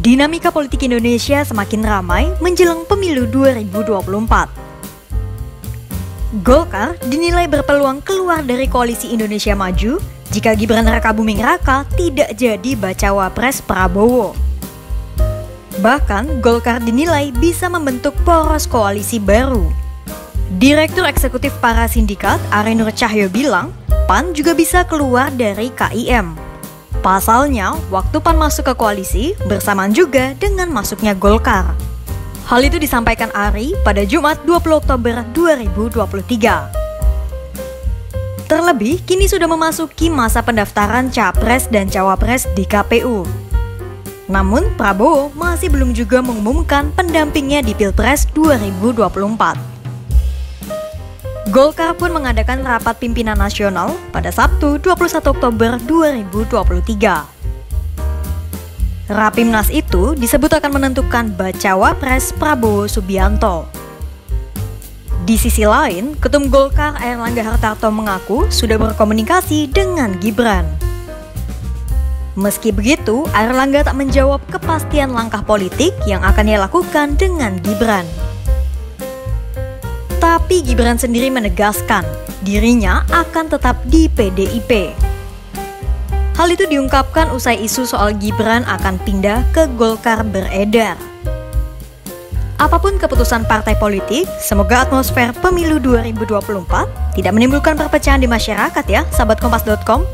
Dinamika politik Indonesia semakin ramai menjelang pemilu 2024. Golkar dinilai berpeluang keluar dari koalisi Indonesia Maju jika Gibran Raka Buming Raka tidak jadi bacawa pres Prabowo. Bahkan, Golkar dinilai bisa membentuk poros koalisi baru. Direktur Eksekutif para sindikat Arinur Cahyo bilang, PAN juga bisa keluar dari KIM. Pasalnya, waktu PAN masuk ke koalisi bersamaan juga dengan masuknya Golkar. Hal itu disampaikan Ari pada Jumat 20 Oktober 2023. Terlebih, kini sudah memasuki masa pendaftaran Capres dan Cawapres di KPU. Namun, Prabowo masih belum juga mengumumkan pendampingnya di Pilpres 2024. Golkar pun mengadakan rapat pimpinan nasional pada Sabtu 21 Oktober 2023. Rapimnas itu disebut akan menentukan bacawa pres Prabowo Subianto. Di sisi lain, Ketum Golkar Erlangga Hartarto mengaku sudah berkomunikasi dengan Gibran. Meski begitu, Erlangga tak menjawab kepastian langkah politik yang akan ia lakukan dengan Gibran. Tapi Gibran sendiri menegaskan dirinya akan tetap di PDIP. Hal itu diungkapkan usai isu soal Gibran akan pindah ke Golkar beredar. Apa pun keputusan partai politik, semoga atmosfer pemilu 2024 tidak menimbulkan perpecahan di masyarakat ya, sahabat kompas.com.